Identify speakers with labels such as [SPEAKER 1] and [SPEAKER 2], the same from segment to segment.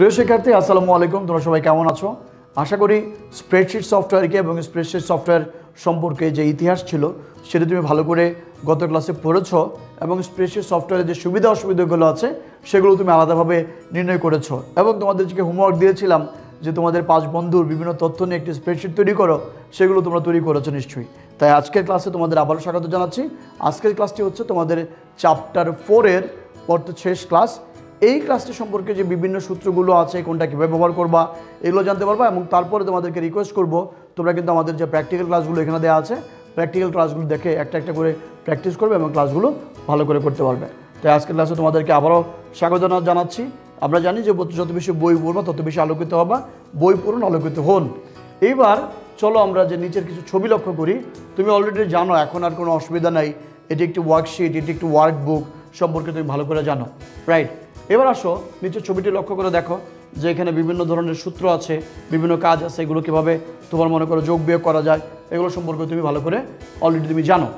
[SPEAKER 1] প্রিয় শিক্ষার্থী, আসসালামু আলাইকুম। তোমরা সবাই কেমন আছো? আশা করি স্প্রেডশিট সফটওয়্যারকে এবং স্প্রেডশিট সফটওয়্যার সম্পর্কে যে ইতিহাস ছিল, সেটা তুমি ভালো করে গত ক্লাসে পড়েছ এবং স্প্রেডশিট সফটওয়্যারের যে সুবিধা অসুবিধাগুলো আছে, সেগুলো তুমি আলাদাভাবে নির্ণয় করেছ। এবং তোমাদের যে হোমওয়ার্ক দিয়েছিলাম, যে তোমাদের পাঁচ বন্ধুর বিভিন্ন তথ্য নিয়ে একটি স্প্রেডশিট তৈরি করো, সেগুলো তোমরা তৈরি করেছ নিশ্চয়ই। তাই আজকের ক্লাসে তোমাদের আবারও স্বাগত জানাচ্ছি। আজকের ক্লাসটি হচ্ছে তোমাদের চ্যাপ্টার ফোরের অর্থাৎ শেষ ক্লাস এই ক্লাসটি সম্পর্কে যে বিভিন্ন সূত্রগুলো আছে, কোনটা কীভাবে ব্যবহার করবা, এগুলো জানতে পারবা এবং তারপরে তোমাদেরকে রিকোয়েস্ট করব। তোমরা কিন্তু আমাদের যে প্র্যাকটিক্যাল ক্লাসগুলো এখানে দেওয়া আছে প্র্যাকটিক্যাল ক্লাসগুলো দেখে একটা একটা করে প্র্যাকটিস করবে এবং ক্লাসগুলো ভালো করে করতে পারবে। তাই আজকের ক্লাসে তোমাদেরকে আবারও স্বাগত জানাচ্ছি। আমরা জানি যে যত বেশি বই পড়বা, তত বেশি আলোকিত হবা, বই পড়ুন, আলোকিত হন। এইবার চলো আমরা যে নিচের কিছু ছবি লক্ষ্য করি। তুমি অলরেডি জানো, এখন আর কোনো অসুবিধা নাই। এটি একটি ওয়ার্কশিট এটি একটি ওয়ার্কবুক সম্পর্কে তুমি ভালো করে জানো। রাইট এবার আসো, নিচের ছবিটি লক্ষ্য করে দেখো যে এখানে বিভিন্ন ধরনের সূত্র আছে, বিভিন্ন কাজ আছে, এগুলো কীভাবে তোমার মনে করো যোগ বিয়োগ করা যায়, এগুলো সম্পর্কে তুমি ভালো করে অলরেডি তুমি জানো।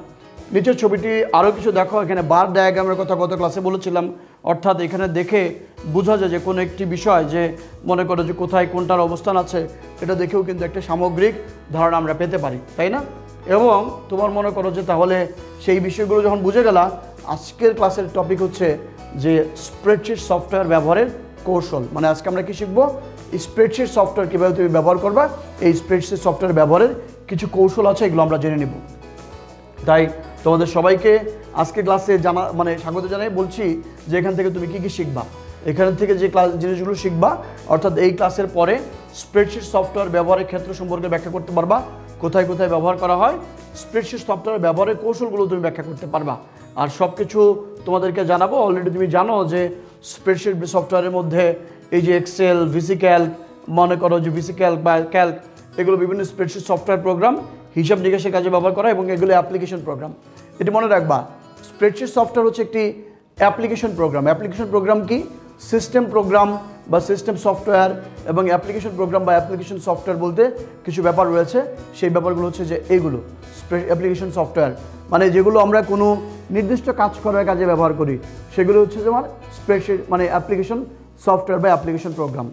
[SPEAKER 1] নিচের ছবিটি আরও কিছু দেখো, এখানে বার ডায়াগ্রামের কথা গত ক্লাসে বলেছিলাম, অর্থাৎ এখানে দেখে বোঝা যায় যে কোনো একটি বিষয় যে মনে করো যে কোথায় কোনটার অবস্থান আছে, এটা দেখেও কিন্তু একটা সামগ্রিক ধারণা আমরা পেতে পারি, তাই না? এবং তোমার মনে করো যে তাহলে সেই বিষয়গুলো যখন বুঝে গেলা, আজকের ক্লাসের টপিক হচ্ছে যে স্প্রেডশিট সফটওয়্যার ব্যবহারের কৌশল। মানে আজকে আমরা কি শিখব? স্প্রেডশিট সফটওয়্যার কীভাবে তুমি ব্যবহার করবা, এই স্প্রেডশিট সফটওয়্যার ব্যবহারের কিছু কৌশল আছে, এগুলো আমরা জেনে নেব। তাই তোমাদের সবাইকে আজকে ক্লাসে জানা মানে স্বাগত জানাই, বলছি যে এখান থেকে তুমি কী কী শিখবা। এখান থেকে যে ক্লাস, জিনিসগুলো শিখবা, অর্থাৎ এই ক্লাসের পরে স্প্রেডশিট সফটওয়্যার ব্যবহারের ক্ষেত্র সম্পর্কে ব্যাখ্যা করতে পারবা, কোথায় কোথায় ব্যবহার করা হয় স্প্রেডশিট সফটওয়্যার ব্যবহারের কৌশলগুলো তুমি ব্যাখ্যা করতে পারবা। আর সব কিছু তোমাদেরকে জানাব। অলরেডি তুমি জানো যে স্প্রেডশিট সফটওয়্যারের মধ্যে এই যে এক্সেল ভিসি ক্যালক মনে করো যে ভিসি ক্যালক বা ক্যালক এগুলো বিভিন্ন স্প্রেডশিট সফটওয়্যার প্রোগ্রাম হিসাব নিকাশের কাজে ব্যবহার করা এবং এগুলো অ্যাপ্লিকেশন প্রোগ্রাম এটি মনে রাখবা স্প্রেডশিট সফটওয়্যার হচ্ছে একটি অ্যাপ্লিকেশন প্রোগ্রাম অ্যাপ্লিকেশন প্রোগ্রাম কি? সিস্টেম প্রোগ্রাম বা সিস্টেম সফটওয়্যার এবং অ্যাপ্লিকেশন প্রোগ্রাম বা অ্যাপ্লিকেশন সফটওয়্যার বলতে কিছু ব্যাপার রয়েছে, সেই ব্যাপারগুলো হচ্ছে যে এইগুলো অ্যাপ্লিকেশন সফটওয়্যার মানে যেগুলো আমরা কোনো নির্দিষ্ট কাজ করার কাজে ব্যবহার করি, সেগুলো হচ্ছে তোমার স্প্রেডশিট মানে অ্যাপ্লিকেশন সফটওয়্যার বা অ্যাপ্লিকেশন প্রোগ্রাম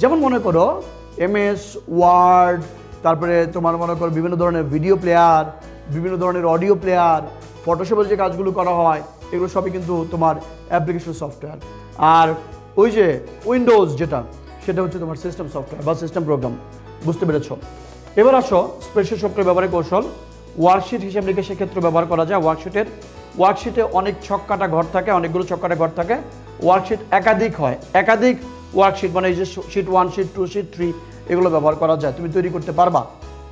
[SPEAKER 1] যেমন মনে করো এমএস ওয়ার্ড তারপরে তোমার মনে করো বিভিন্ন ধরনের ভিডিও প্লেয়ার বিভিন্ন ধরনের অডিও প্লেয়ার ফটোশপের যে কাজগুলো করা হয়, এগুলো সবই কিন্তু তোমার অ্যাপ্লিকেশন সফটওয়্যার আর ওই যে উইন্ডোজ যেটা, সেটা হচ্ছে তোমার সিস্টেম সফটওয়্যার বা সিস্টেম প্রোগ্রাম বুঝতে পেরেছ? এবার আসো স্পেশাল সফটওয়্যার ব্যবহারের কৌশল। ওয়ার্কশিট হিসাব নিকাশের ক্ষেত্রে ব্যবহার করা যায় ওয়ার্কশিটের ওয়ার্কশিটে অনেক ছক্কাটা ঘর থাকে, অনেকগুলো ছক্কাটা ঘর থাকে। ওয়ার্কশিট একাধিক হয়। একাধিক ওয়ার্কশিট মানে এই যে sheet one sheet two sheet three এগুলো ব্যবহার করা যায়। তুমি তৈরি করতে পারবা।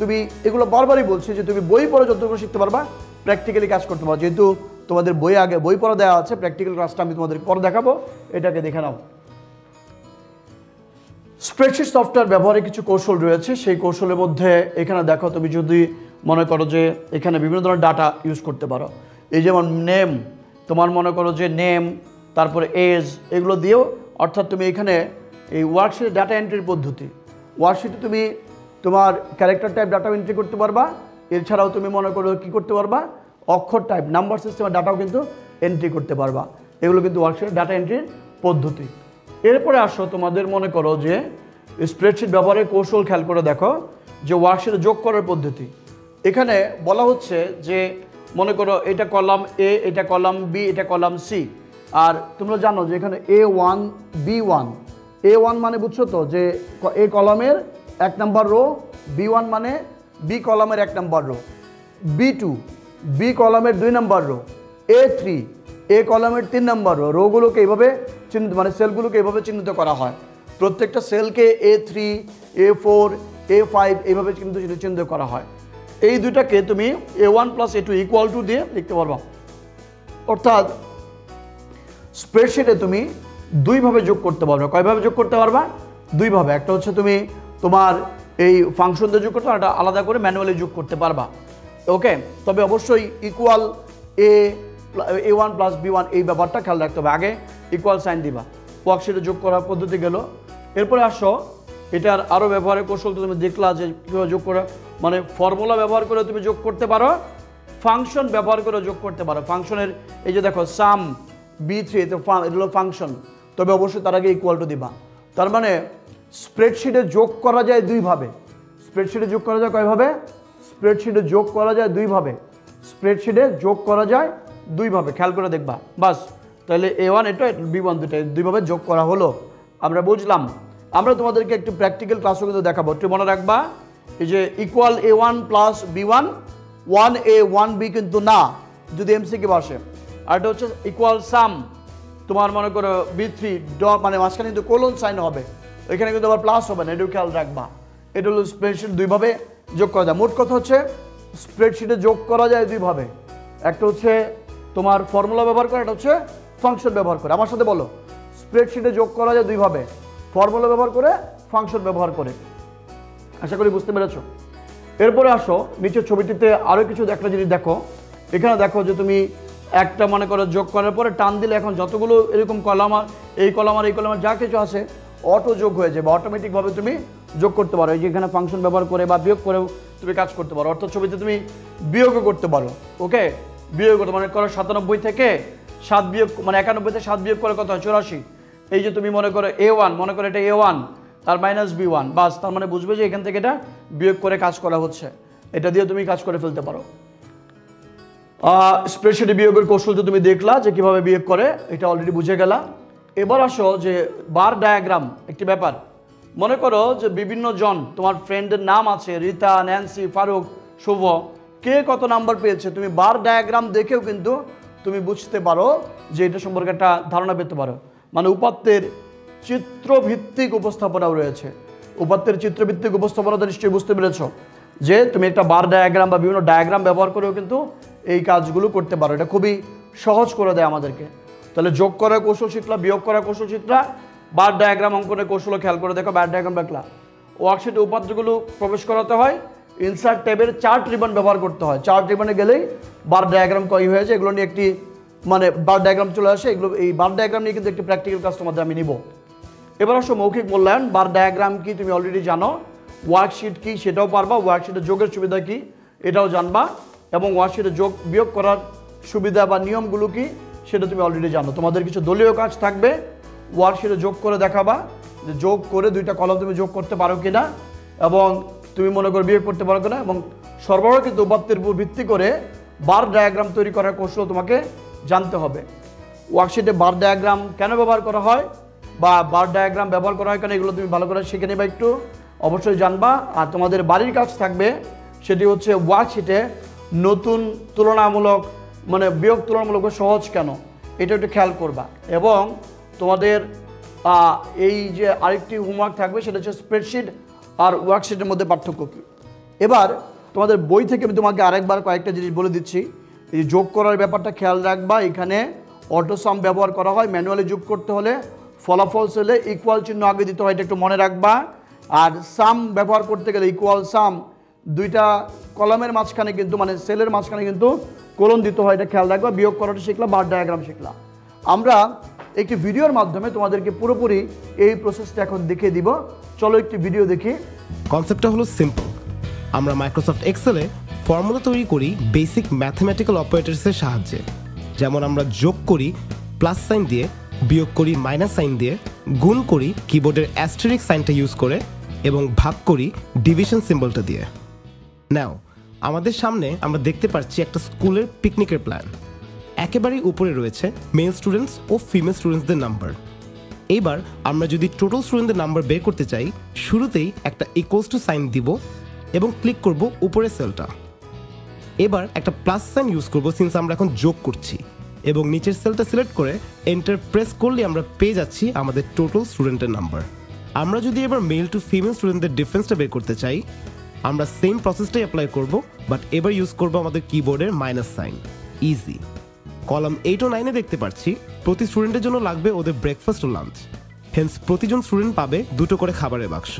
[SPEAKER 1] তুমি এগুলো বারবারই বলছি যে তুমি বই পড়ে যতটুকু শিখতে পারবা প্র্যাকটিক্যালি কাজ করতে পারো যেহেতু তোমাদের বই আগে বই পড়া দেওয়া আছে প্র্যাকটিক্যাল ক্লাসটা আমি তোমাদের পরে দেখাবো। এটাকে দেখে নাও। স্প্রেডশিট সফটওয়্যার ব্যবহারের কিছু কৌশল রয়েছে, সেই কৌশলের মধ্যে এখানে দেখো, তুমি যদি মনে করো যে এখানে বিভিন্ন ধরনের ডাটা ইউজ করতে পারো। এই যেমন নেম তোমার মনে করো যে নেম তারপরে এজ এগুলো দিয়েও অর্থাৎ তুমি এখানে এই ওয়ার্কশিটে ডাটা এন্ট্রির পদ্ধতি। ওয়ার্কশিটে তুমি তোমার ক্যারেক্টার টাইপ ডাটা এন্ট্রি করতে পারবা, এছাড়াও তুমি মনে করো কী করতে পারবা অক্ষর টাইপ নাম্বার সিস্টেমের ডাটাও কিন্তু এন্ট্রি করতে পারবা। এগুলো কিন্তু ওয়ার্কশিটের ডাটা এন্ট্রির পদ্ধতি। এরপরে আসো তোমাদের মনে করো যে স্প্রেডশিট ব্যবহারের কৌশল খেয়াল করে দেখো যে ওয়ার্কশিটে যোগ করার পদ্ধতি। এখানে বলা হচ্ছে যে মনে করো এটা কলাম এ এটা কলাম বি এটা কলাম সি আর তোমরা জানো যে এখানে A one B one A one মানে বুঝছ তো যে এ কলামের এক নাম্বার রো বি ওয়ান মানে বি কলামের এক number row B two B কলামের দুই number row A three A কলামের তিন নাম্বার রো রোগুলোকে এইভাবে চিহ্নিত মানে সেলগুলোকে এইভাবে চিহ্নিত করা হয়। প্রত্যেকটা সেলকে A three A four A five এইভাবে কিন্তু চিহ্নিত করা হয়। এই দুইটাকে তুমি A one plus A two equal to দিয়ে লিখতে পারবা। অর্থাৎ স্প্রেডশিটে তুমি দুইভাবে যোগ করতে পারবে। কয়ভাবে যোগ করতে পারবা? দুইভাবে। একটা হচ্ছে তুমি তোমার এই ফাংশন দিয়ে যোগ করতে পারো একটা আলাদা করে ম্যানুয়ালি যোগ করতে পারবা। ওকে তবে অবশ্যই equal A A one plus B one এই ব্যাপারটা খেয়াল রাখতে হবে। আগে ইকুয়াল সাইন দিবা। ওয়ার্কশিটে যোগ করার পদ্ধতি গেল। এরপরে আসো, এটার আরও ব্যবহারের কৌশল তো তুমি দেখলা যে কীভাবে যোগ করে মানে ফর্মুলা ব্যবহার করে তুমি যোগ করতে পারো ফাংশন ব্যবহার করে যোগ করতে পারো। ফাংশনের এই যে দেখো সাম বি থ্রি এটা হলো ফাংশন তবে অবশ্যই তার আগে ইকুয়াল টু দিবা। তার মানে স্প্রেডশিটে যোগ করা যায় দুইভাবে। স্প্রেডশিটে যোগ করা যায় কয়ভাবে? স্প্রেডশিটে যোগ করা যায় দুইভাবে। স্প্রেডশিটে যোগ করা যায় দুইভাবে, খেয়াল করে দেখবা। বাস, তাহলে এ ওয়ান এটা বি ওয়ান দুটো দুইভাবে যোগ করা হলো। আমরা বুঝলাম। আমরা তোমাদেরকে একটু প্র্যাকটিক্যাল ক্লাসও কিন্তু দেখাবো। একটু মনে রাখবা, এই যে equal A one plus B one one A one B কিন্তু না, যদি এমসিকে বসে আর এটা হচ্ছে ইকুয়াল সাম তোমার মনে করো বি থ্রি ড মানে মাঝখানে কিন্তু কোলন সাইন হবে। এখানে কিন্তু আবার প্লাস হবে না, এটাও খেয়াল রাখবা। এটা হলো স্প্রেডশিট দুইভাবে। যোগ করা যায়। মোট কথা হচ্ছে স্প্রেডশিটে যোগ করা যায় দুইভাবে। একটা হচ্ছে তোমার ফর্মুলা ব্যবহার করে, একটা হচ্ছে ফাংশন ব্যবহার করে। আমার সাথে বলো স্প্রেডশিটে যোগ করা যায় দুইভাবে। ফর্মুলা ব্যবহার করে ফাংশন ব্যবহার করে। আশা করি বুঝতে পেরেছ? এরপরে আসো, নিচের ছবিটিতে আরও কিছু একটা জিনিস দেখো। এখানে দেখো যে তুমি একটা মনে করো যোগ করার পরে টান দিলে এখন যতগুলো এরকম কলামার এই কলামার এই কলামার যা কিছু আছে অটো যোগ হয়ে যাবে। অটোমেটিকভাবে তুমি যোগ করতে পারো, এই যে এখানে ফাংশন ব্যবহার করে বা বিয়োগ করেও তুমি কাজ করতে পারো, অর্থাৎ ছবিতে তুমি বিয়োগও করতে পারো ওকে বিয়োগ করতে মনে করো সাতানব্বই থেকে সাত বিয়োগ মানে একানব্বই থেকে সাত বিয়োগ করে কত হয়, চৌরাশি। এই যে তুমি মনে করো এ ওয়ান মনে করো এটা এ ওয়ান তার মাইনাস বি ওয়ান বাস, তার মানে বুঝবে যে এখান থেকে এটা বিয়োগ করে কাজ করা হচ্ছে। এটা দিয়ে তুমি কাজ করে ফেলতে পারো। স্প্রেডশিটে বিয়োগের কৌশল তো তুমি দেখলা যে কীভাবে বিয়োগ করে, এটা অলরেডি বুঝে গেলা। এবার আসো যে বার ডায়াগ্রাম একটি ব্যাপার। মনে করো যে বিভিন্ন জন, তোমার ফ্রেন্ডের নাম আছে, রিতা, ন্যান্সি, ফারুক, শুভ, কে কত নাম্বার পেয়েছে, তুমি বার ডায়াগ্রাম দেখেও কিন্তু তুমি বুঝতে পারো যে এটা সম্পর্কে একটা ধারণা পেতে পারো। মানে উপাত্তের চিত্রভিত্তিক উপস্থাপনাও রয়েছে। উপাত্তের চিত্রভিত্তিক উপস্থাপনাটা নিশ্চয়ই বুঝতে পেরেছ যে তুমি একটা বার ডায়াগ্রাম বা বিভিন্ন ডায়াগ্রাম ব্যবহার করেও কিন্তু এই কাজগুলো করতে পারো। এটা খুবই সহজ করে দেয় আমাদেরকে। তাহলে যোগ করার কৌশল শিখলা, বিয়োগ করার কৌশল শিখলা বার ডায়াগ্রাম অঙ্কনের কৌশল খেয়াল করে দেখো, বার ডায়াগ্রাম দেখলা। ওয়ার্কশিটে উপাত্তগুলো প্রবেশ করাতে হয় ইনসার্ট ট্যাবের চার্ট রিবন ব্যবহার করতে হয়। চার্ট রিবনে গেলেই বার ডায়াগ্রাম কই হয়েছে, এগুলো নিয়ে একটি মানে বার ডায়াগ্রাম চলে আসে, এগুলো, এই বার ডায়াগ্রাম নিয়ে কিন্তু একটি প্র্যাকটিক্যাল কাজ তোমাদের আমি নিব। এবার আসো মৌখিক মূল্যায়ন, বার ডায়াগ্রাম কি তুমি অলরেডি জানো ওয়ার্কশিট কি সেটাও পারবা ওয়ার্কশিটের যোগের সুবিধা কি এটাও জানবা, এবং ওয়ার্কশিটে যোগ বিয়োগ করার সুবিধা বা নিয়মগুলো কি সেটা তুমি অলরেডি জানো। তোমাদের কিছু দলীয় কাজ থাকবে ওয়ার্কশিটে যোগ করে দেখাবা যে যোগ করে দুইটা কলম তুমি যোগ করতে পারো কি না এবং তুমি মনে করো বিয়োগ করতে পারো কিনা এবং সর্বরক্ষিত উপাত্তের উপর ভিত্তি করে বার ডায়াগ্রাম তৈরি করার কৌশল তোমাকে জানতে হবে। ওয়ার্কশিটে বার ডায়াগ্রাম কেন ব্যবহার করা হয় বা বার ডায়াগ্রাম ব্যবহার করা হয় কেন এগুলো তুমি ভালো করে শিখে নেবে একটু। অবশ্যই জানবা। আর তোমাদের বাড়ির কাজ থাকবে সেটি হচ্ছে ওয়ার্কশিটে নতুন তুলনামূলক মানে বিয়োগ তুলনামূলক সহজ কেন? এটা একটু খেয়াল করবা। এবং তোমাদের এই যে আরেকটি হোমওয়ার্ক থাকবে, সেটা হচ্ছে স্প্রেডশিট আর ওয়ার্কশিটের মধ্যে পার্থক্য কী? এবার, তোমাদের বই থেকে আমি তোমাকে আরেকবার কয়েকটা জিনিস বলে দিচ্ছি। এই যোগ করার ব্যাপারটা খেয়াল রাখবা, এখানে অটোসাম ব্যবহার করা হয় ম্যানুয়ালি যোগ করতে হলে। ফলাফল সেলে ইকুয়াল চিহ্ন আগে দিতে হয়, এটা একটু মনে রাখবা। আর সাম ব্যবহার করতে গেলে ইকুয়াল সাম দুইটা কলমের মাঝখানে কিন্তু মানে সেলের মাঝখানে কিন্তু কোলন দিতে হয়, এটা খেয়াল রাখবা। বিয়োগ করাটা শিখলাম বার ডায়াগ্রাম শিখলাম আমরা একটি ভিডিওর মাধ্যমে তোমাদেরকে পুরোপুরি এই প্রসেসটা এখন দেখিয়ে দিব। চলো একটি ভিডিও দেখি।
[SPEAKER 2] কনসেপ্টটা হলো সিম্পল আমরা মাইক্রোসফট এক্সেলে ফর্মুলা তৈরি করি বেসিক ম্যাথমেটিক্যাল অপারেটরসের সাহায্যে। যেমন আমরা যোগ করি প্লাস সাইন দিয়ে, বিয়োগ করি মাইনাস সাইন দিয়ে, গুণ করি কিবোর্ডের অ্যাস্টেরিক সাইনটা ইউজ করে, এবং ভাগ করি ডিভিশন সিম্বলটা দিয়ে। নাও আমাদের সামনে আমরা দেখতে পাচ্ছি একটা স্কুলের পিকনিকের প্ল্যান একেবারেই উপরে রয়েছে মেল স্টুডেন্টস ও ফিমেল স্টুডেন্টসদের নাম্বার এবার আমরা যদি টোটাল স্টুডেন্টদের নাম্বার বের করতে চাই, শুরুতেই একটা ইকুয়ালস টু সাইন দিব এবং ক্লিক করব উপরের সেলটা এবার একটা প্লাস সাইন ইউজ করব সিন্স আমরা এখন যোগ করছি এবং নিচের সেলটা সিলেক্ট করে এন্টার প্রেস করলে আমরা পেয়ে যাচ্ছি আমাদের টোটাল স্টুডেন্টের নাম্বার আমরা যদি এবার মেল টু ফিমেল স্টুডেন্টদের ডিফারেন্সটা বের করতে চাই, আমরা সেম প্রসেসটাই অ্যাপ্লাই করব বাট এবার ইউজ করব আমাদের কিবোর্ডের minus sign e g column eight ও নাইনে দেখতে পাচ্ছি প্রতি স্টুডেন্টের জন্য লাগবে ওদের ব্রেকফাস্ট ও লাঞ্চ হেন্স প্রতিজন স্টুডেন্ট পাবে দুটো করে খাবারের বাক্স।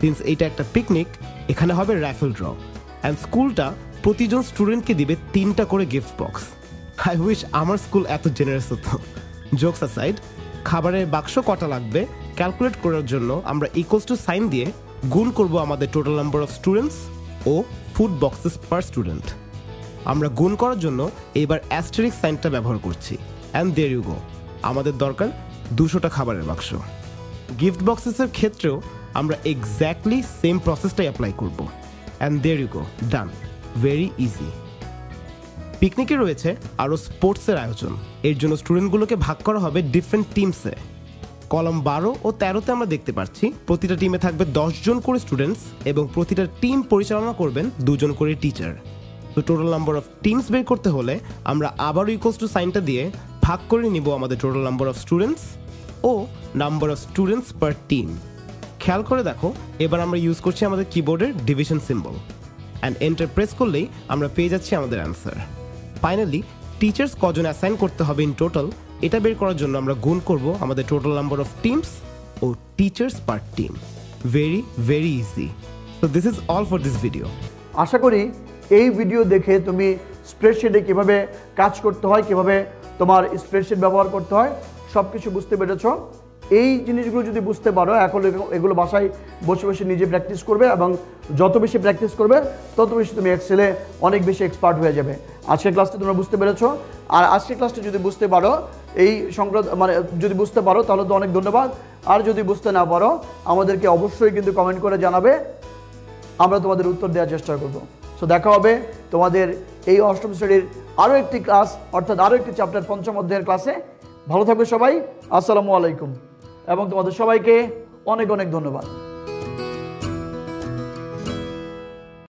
[SPEAKER 2] সিন্স এইটা একটা পিকনিক এখানে হবে র্যাফেল ড্র অ্যান্ড স্কুলটা প্রতিজন স্টুডেন্টকে দিবে তিনটা করে গিফট বক্স আই উইশ আমার স্কুল এত জেনারেস হতো। জোকস অ্যাসাইড খাবারের বাক্স কটা লাগবে? ক্যালকুলেট করার জন্য আমরা ইকুয়ালস টু সাইন দিয়ে গুণ করব আমাদের টোটাল নাম্বার অফ স্টুডেন্টস ও ফুড বক্সেস পার স্টুডেন্ট আমরা গুণ করার জন্য এবার অ্যাস্টেরিক সাইনটা ব্যবহার করছি। অ্যান্ড দেয়ার ইউ গো আমাদের দরকার দুশোটা খাবারের বাক্স। গিফট বক্সেসের ক্ষেত্রেও আমরা এক্স্যাক্টলি সেম প্রসেসটাই অ্যাপ্লাই করব। And there you go done very easy পিকনিকে রয়েছে আরও স্পোর্টসের আয়োজন। এর জন্য স্টুডেন্টগুলোকে ভাগ করা হবে ডিফারেন্ট টিমসে কলম বারো ও তেরোতে আমরা দেখতে পাচ্ছি, প্রতিটা টিমে থাকবে দশজন করে স্টুডেন্টস এবং প্রতিটা টিম পরিচালনা করবেন দুজন করে টিচার তো টোটাল নাম্বার অফ টিমস বের করতে হলে আমরা আবারও ইকোয়ালস টু সাইনটা দিয়ে ভাগ করে নিব আমাদের total number of students O number of students per team খেয়াল করে দেখো, এবার আমরা ইউজ করছি আমাদের কিবোর্ডের division symbol and enter press করলেই আমরা পেয়ে যাচ্ছি আমাদের অ্যান্সার ফাইনালি টিচার্স কজন অ্যাসাইন করতে হবে ইন টোটাল এটা বের করার জন্য আমরা গুণ করব আমাদের total number of teams O teachers per team very very easy তো this is all for this video
[SPEAKER 1] আশা করি এই ভিডিও দেখে তুমি স্প্রেডশিটে কীভাবে কাজ করতে হয়, কীভাবে তোমার স্প্রেডশিট ব্যবহার করতে হয় সব কিছু বুঝতে পেরেছ। এই জিনিসগুলো যদি বুঝতে পারো, এখন এগুলো- বাসায় বসে বসে নিজে প্র্যাকটিস করবে এবং যত বেশি প্র্যাকটিস করবে, তত বেশি তুমি এক্সেলে অনেক বেশি এক্সপার্ট হয়ে যাবে। আজকের ক্লাসটা তোমরা বুঝতে পেরেছ। আর আজকের ক্লাসটি যদি বুঝতে পারো, এই সংক্রান্ত মানে যদি বুঝতে পারো, তাহলে তো অনেক ধন্যবাদ। আর যদি বুঝতে না পারো, আমাদেরকে অবশ্যই কিন্তু কমেন্ট করে জানাবে। আমরা তোমাদের উত্তর দেওয়ার চেষ্টা করব। সো দেখা হবে। তোমাদের এই অষ্টম শ্রেণির আরও একটি ক্লাস, অর্থাৎ আরও একটি চ্যাপ্টার পঞ্চম অধ্যায়ের ক্লাসে। ভালো থাকবে সবাই। আসসালামু আলাইকুম। এবং তোমাদের সবাইকে অনেক অনেক ধন্যবাদ।